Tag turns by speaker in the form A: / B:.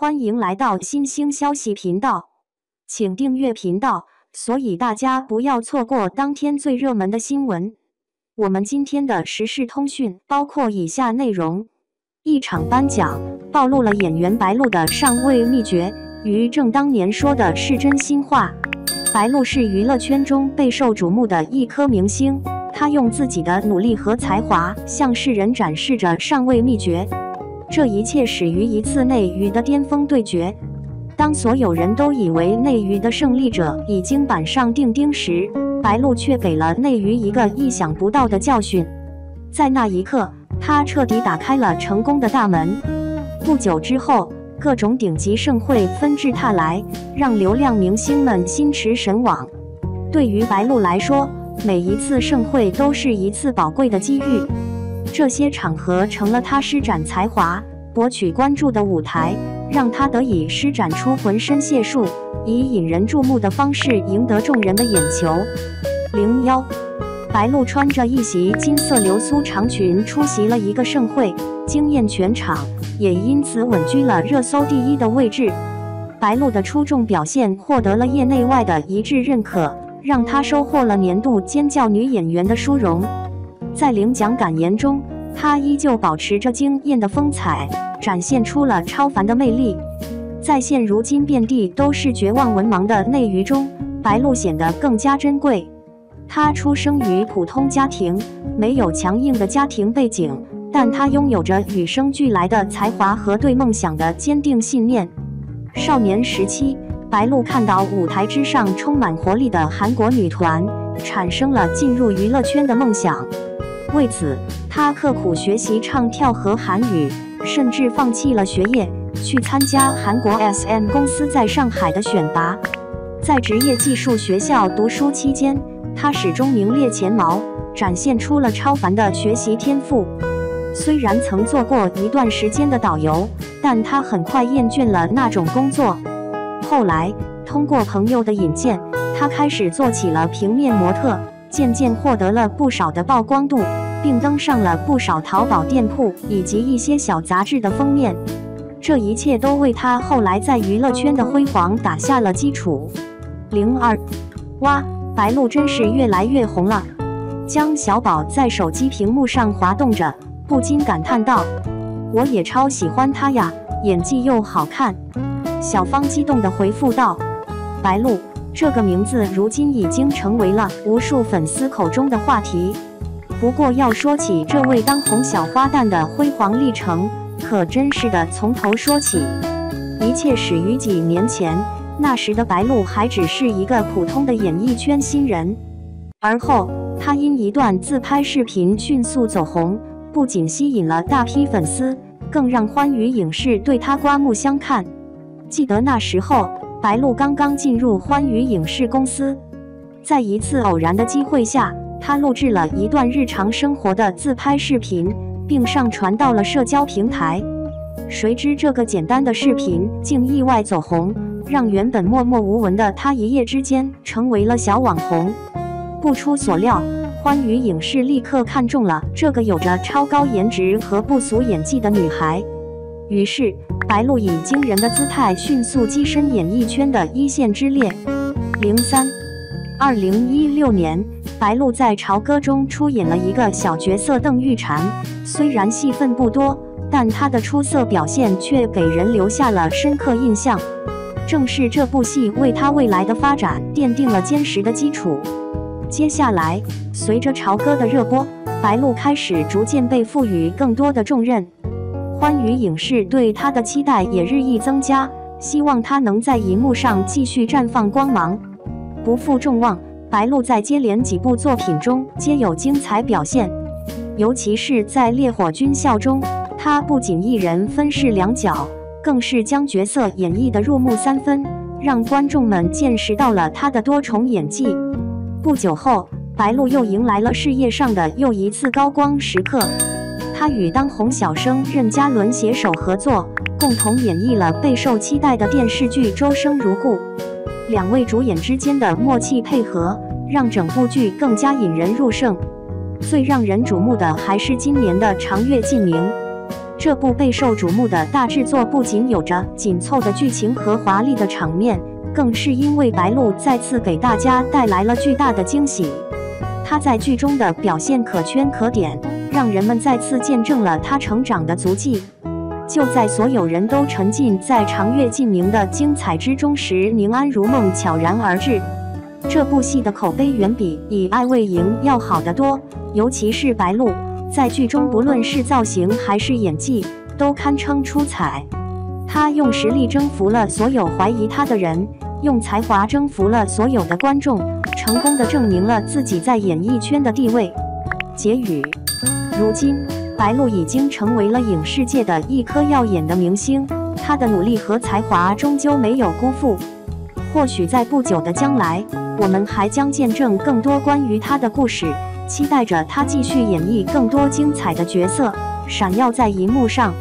A: 欢迎来到新兴消息频道，请订阅频道，所以大家不要错过当天最热门的新闻。我们今天的时事通讯包括以下内容：一场颁奖暴露了演员白鹿的上位秘诀，于正当年说的是真心话。白鹿是娱乐圈中备受瞩目的一颗明星，她用自己的努力和才华向世人展示着上位秘诀。这一切始于一次内娱的巅峰对决。当所有人都以为内娱的胜利者已经板上钉钉时，白鹿却给了内娱一个意想不到的教训。在那一刻，他彻底打开了成功的大门。不久之后，各种顶级盛会纷至沓来，让流量明星们心驰神往。对于白鹿来说，每一次盛会都是一次宝贵的机遇。这些场合成了他施展才华、博取关注的舞台，让他得以施展出浑身解数，以引人注目的方式赢得众人的眼球。零幺，白鹿穿着一袭金色流苏长裙出席了一个盛会，惊艳全场，也因此稳居了热搜第一的位置。白鹿的出众表现获得了业内外的一致认可，让她收获了年度尖叫女演员的殊荣。在领奖感言中，她依旧保持着惊艳的风采，展现出了超凡的魅力。在现如今遍地都是绝望文盲的内娱中，白鹿显得更加珍贵。她出生于普通家庭，没有强硬的家庭背景，但她拥有着与生俱来的才华和对梦想的坚定信念。少年时期，白鹿看到舞台之上充满活力的韩国女团，产生了进入娱乐圈的梦想。为此，他刻苦学习唱跳和韩语，甚至放弃了学业，去参加韩国 SM 公司在上海的选拔。在职业技术学校读书期间，他始终名列前茅，展现出了超凡的学习天赋。虽然曾做过一段时间的导游，但他很快厌倦了那种工作。后来，通过朋友的引荐，他开始做起了平面模特。渐渐获得了不少的曝光度，并登上了不少淘宝店铺以及一些小杂志的封面。这一切都为他后来在娱乐圈的辉煌打下了基础。零二，哇，白鹿真是越来越红了。江小宝在手机屏幕上滑动着，不禁感叹道：“我也超喜欢他呀，演技又好看。”小芳激动地回复道：“白鹿。”这个名字如今已经成为了无数粉丝口中的话题。不过要说起这位当红小花旦的辉煌历程，可真是的从头说起。一切始于几年前，那时的白鹿还只是一个普通的演艺圈新人。而后，她因一段自拍视频迅速走红，不仅吸引了大批粉丝，更让欢娱影视对她刮目相看。记得那时候。白鹿刚刚进入欢娱影视公司，在一次偶然的机会下，她录制了一段日常生活的自拍视频，并上传到了社交平台。谁知这个简单的视频竟意外走红，让原本默默无闻的她一夜之间成为了小网红。不出所料，欢娱影视立刻看中了这个有着超高颜值和不俗演技的女孩。于是，白鹿以惊人的姿态迅速跻身演艺圈的一线之列。零三，二零一六年，白鹿在《潮歌》中出演了一个小角色邓玉婵，虽然戏份不多，但她的出色表现却给人留下了深刻印象。正是这部戏为她未来的发展奠定了坚实的基础。接下来，随着《潮歌》的热播，白鹿开始逐渐被赋予更多的重任。欢娱影视对他的期待也日益增加，希望他能在荧幕上继续绽放光芒。不负众望，白鹿在接连几部作品中皆有精彩表现，尤其是在《烈火军校》中，他不仅一人分饰两角，更是将角色演绎得入木三分，让观众们见识到了他的多重演技。不久后，白鹿又迎来了事业上的又一次高光时刻。他与当红小生任嘉伦携手合作，共同演绎了备受期待的电视剧《周生如故》。两位主演之间的默契配合，让整部剧更加引人入胜。最让人瞩目的还是今年的《长月烬明》。这部备受瞩目的大制作不仅有着紧凑的剧情和华丽的场面，更是因为白鹿再次给大家带来了巨大的惊喜。她在剧中的表现可圈可点，让人们再次见证了他成长的足迹。就在所有人都沉浸在长月烬明的精彩之中时，宁安如梦悄然而至。这部戏的口碑远比《以爱为营》要好得多，尤其是白鹿。在剧中，不论是造型还是演技，都堪称出彩。他用实力征服了所有怀疑他的人，用才华征服了所有的观众，成功的证明了自己在演艺圈的地位。结语：如今，白鹿已经成为了影视界的一颗耀眼的明星，她的努力和才华终究没有辜负。或许在不久的将来，我们还将见证更多关于她的故事。期待着她继续演绎更多精彩的角色，闪耀在银幕上。